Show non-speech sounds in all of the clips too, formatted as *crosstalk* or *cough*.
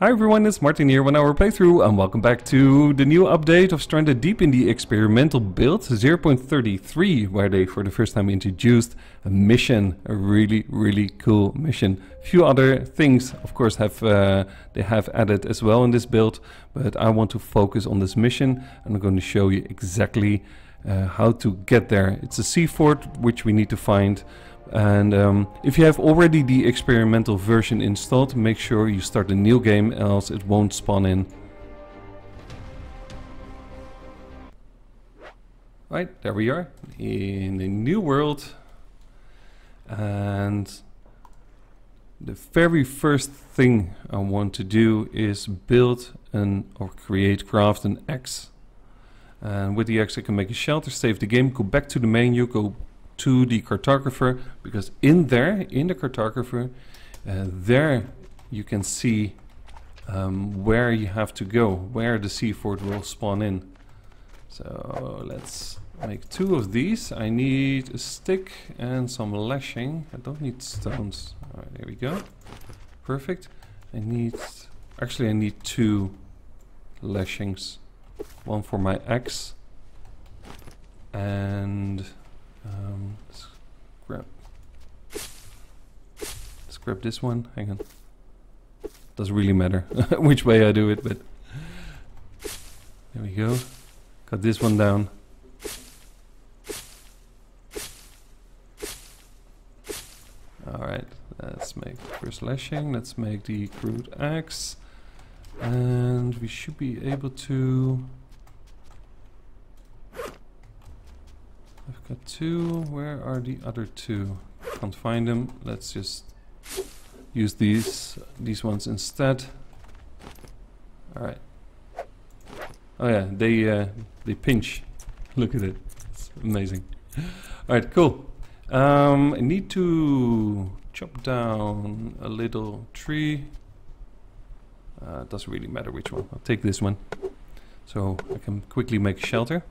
Hi everyone, it's Martin here, one hour playthrough, and welcome back to the new update of Stranded Deep in the experimental build 0.33, where they for the first time introduced a mission, a really, really cool mission. A Few other things, of course, have uh, they have added as well in this build, but I want to focus on this mission, and I'm going to show you exactly uh, how to get there. It's a sea fort which we need to find. And um, if you have already the experimental version installed, make sure you start a new game, else it won't spawn in. Right, there we are, in a new world. And the very first thing I want to do is build an, or create, craft an axe. And with the axe I can make a shelter, save the game, go back to the menu, go to the cartographer because in there, in the cartographer, uh, there you can see um, where you have to go, where the sea fort will spawn in. So let's make two of these. I need a stick and some lashing. I don't need stones. Alright, there we go. Perfect. I need, actually I need two lashings. One for my axe and um, let's grab. Let's grab this one. Hang on. Doesn't really matter *laughs* which way I do it, but there we go. Got this one down. Alright, let's make first lashing, let's make the crude axe. And we should be able to I've got two. Where are the other two? Can't find them. Let's just use these these ones instead. All right. Oh yeah, they uh, they pinch. Look at it. It's amazing. All right, cool. Um, I need to chop down a little tree. Uh, doesn't really matter which one. I'll take this one. So I can quickly make shelter.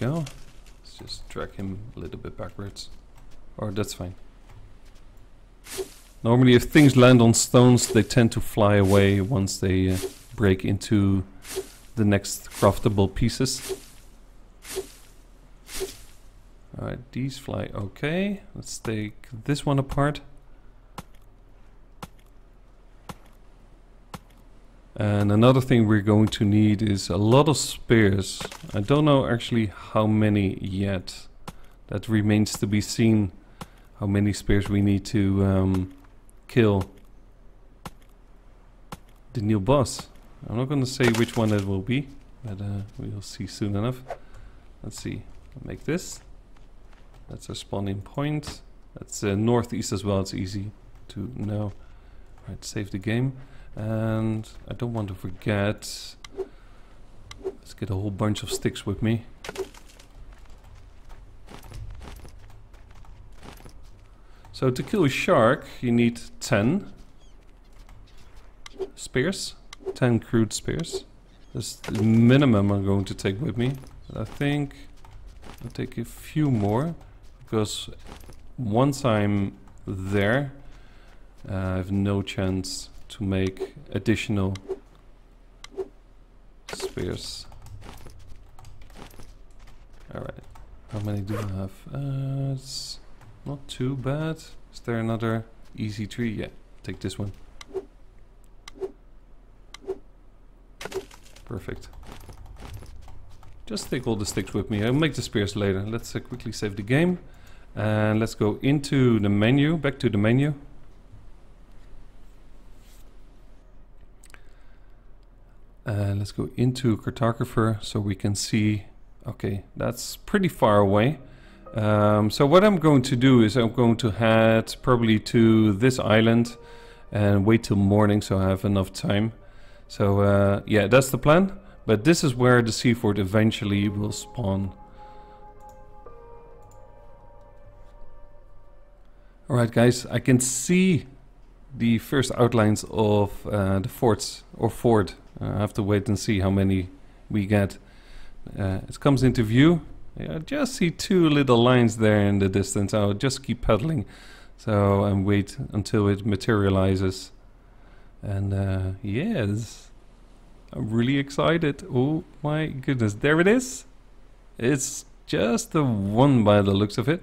Go. Let's just drag him a little bit backwards. Or that's fine. Normally if things land on stones, they tend to fly away once they uh, break into the next craftable pieces. Alright, these fly okay. Let's take this one apart. And another thing we're going to need is a lot of spears. I don't know actually how many yet. That remains to be seen. How many spears we need to um, kill the new boss. I'm not going to say which one it will be, but uh, we'll see soon enough. Let's see. I'll make this. That's our spawning point. That's uh, northeast as well. It's easy to know. Right, save the game. And I don't want to forget... Let's get a whole bunch of sticks with me. So to kill a shark, you need 10 spears. 10 crude spears. That's the minimum I'm going to take with me. I think I'll take a few more. Because once I'm there, uh, I have no chance to make additional spears. Alright, how many do I have? Uh, it's not too bad. Is there another easy tree? Yeah, take this one. Perfect. Just take all the sticks with me. I'll make the spears later. Let's uh, quickly save the game. And let's go into the menu, back to the menu. Uh, let's go into cartographer so we can see. Okay that's pretty far away. Um, so what I'm going to do is I'm going to head probably to this island and wait till morning so I have enough time. So uh, yeah that's the plan. But this is where the sea fort eventually will spawn. Alright guys I can see the first outlines of uh, the forts or fort I have to wait and see how many we get. Uh, it comes into view. I just see two little lines there in the distance. I'll just keep pedaling. So, and wait until it materializes. And uh, yes, I'm really excited. Oh my goodness, there it is. It's just the one by the looks of it.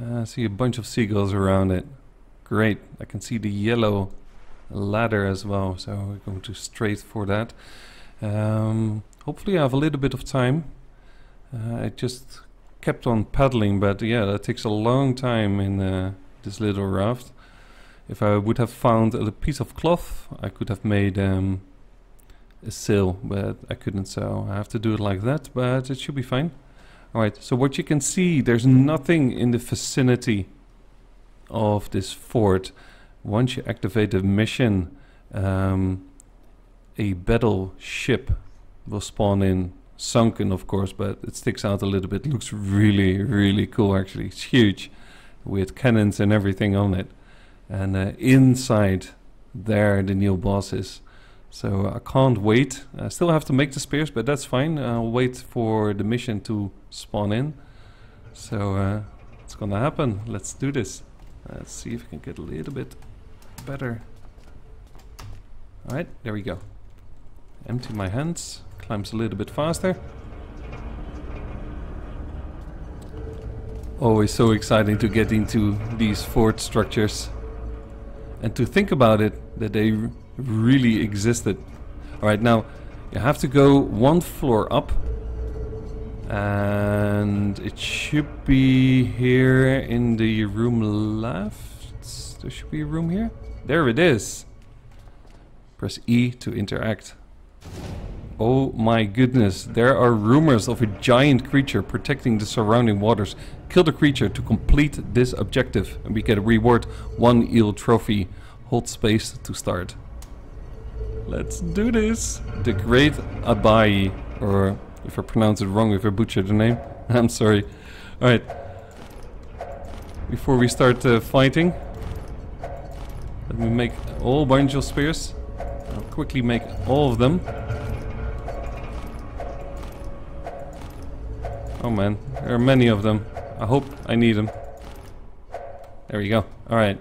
Uh, I see a bunch of seagulls around it. Great, I can see the yellow ladder as well, so we're going to straight for that. Um, hopefully I have a little bit of time. Uh, I just kept on paddling, but yeah, that takes a long time in uh, this little raft. If I would have found a piece of cloth, I could have made um, a sail, but I couldn't, so I have to do it like that, but it should be fine. Alright, so what you can see, there's nothing in the vicinity of this fort. Once you activate the mission, um, a battleship will spawn in. Sunken of course but it sticks out a little bit. Looks really really cool actually. It's huge with cannons and everything on it. And uh, inside there the new boss is so I can't wait. I still have to make the spears but that's fine. I'll wait for the mission to spawn in. So uh, it's gonna happen. Let's do this. Let's see if I can get a little bit better alright there we go empty my hands climbs a little bit faster. Always so exciting to get into these fort structures and to think about it that they really existed. Alright, now you have to go one floor up and it should be here in the room left. There should be a room here. There it is. Press E to interact. Oh my goodness, there are rumors of a giant creature protecting the surrounding waters. Kill the creature to complete this objective and we get a reward, one eel trophy. Hold space to start. Let's do this! The Great Abaia, or if I pronounce it wrong, if I butcher the name, *laughs* I'm sorry. Alright. Before we start uh, fighting, let me make a whole bunch of spears. I'll quickly make all of them. Oh man, there are many of them. I hope I need them. There we go. Alright.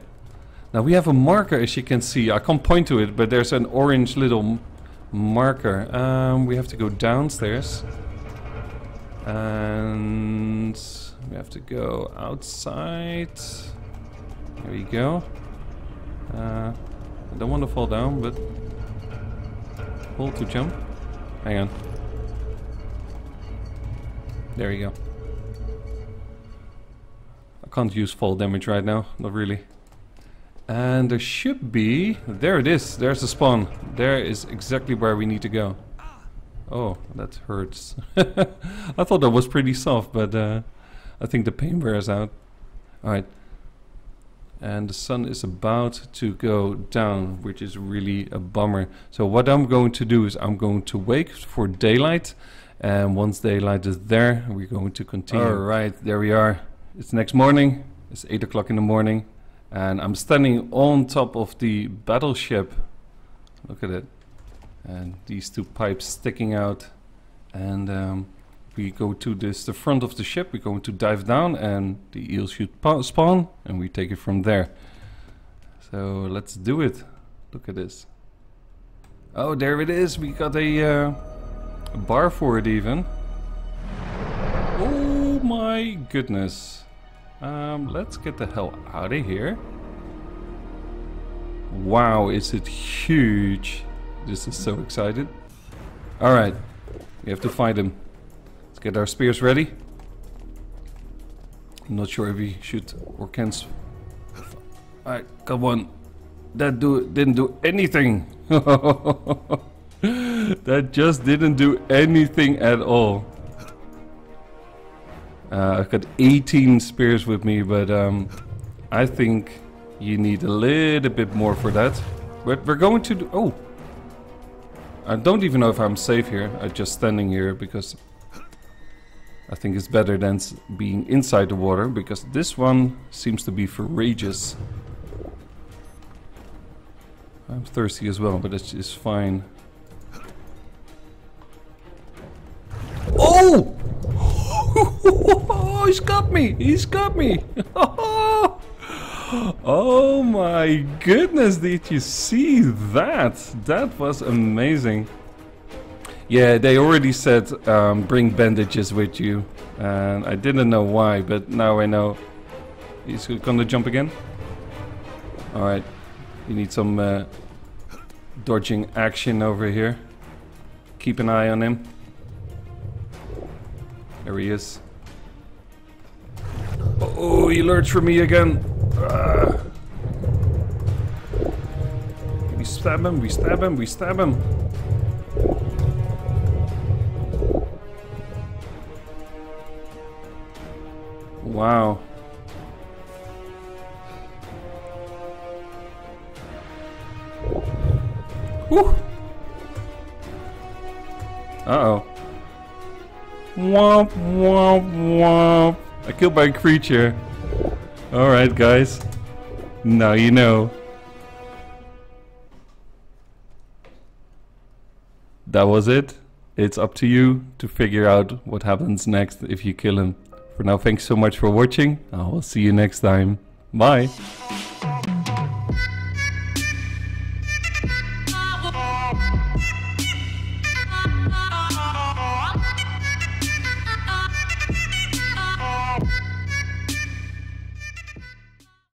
Now we have a marker as you can see. I can't point to it, but there's an orange little marker. Um, we have to go downstairs. And we have to go outside. There we go. Uh, I don't want to fall down, but hold to jump. Hang on. There you go. I can't use fall damage right now, not really. And there should be... There it is, there's the spawn. There is exactly where we need to go. Oh, that hurts. *laughs* I thought that was pretty soft, but uh, I think the pain wears out. Alright. And the sun is about to go down, which is really a bummer. So what I'm going to do is I'm going to wait for daylight and once daylight is there, we're going to continue. All right, there we are. It's next morning. It's 8 o'clock in the morning. And I'm standing on top of the battleship. Look at it. And these two pipes sticking out. And um, we go to this, the front of the ship. We're going to dive down and the eel should spawn. And we take it from there. So let's do it. Look at this. Oh, there it is. We got a... Uh, a bar for it even. Oh my goodness. Um, let's get the hell out of here. Wow, is it huge. This is so excited. Alright, we have to find him. Let's get our spears ready. I'm not sure if we should or can... Alright, come on. That do didn't do anything. *laughs* that just didn't do anything at all. Uh, I've got 18 spears with me, but um, I think you need a little bit more for that. But we're going to do... Oh! I don't even know if I'm safe here. I'm just standing here because I think it's better than being inside the water because this one seems to be courageous. I'm thirsty as well, but it's, it's fine. Oh! *laughs* Oh, he's got me! He's got me! *laughs* Oh my goodness, did you see that? That was amazing. Yeah, they already said um, bring bandages with you. And I didn't know why, but now I know. He's gonna jump again? Alright. You need some uh, dodging action over here. Keep an eye on him. There he is. Oh, he lurched for me again. Uh, we stab him, we stab him, we stab him. Wow. Whew. Uh-oh. Womp, womp, womp. I killed my creature. Alright, guys. Now you know. That was it. It's up to you to figure out what happens next if you kill him. For now, thanks so much for watching. I will see you next time. Bye.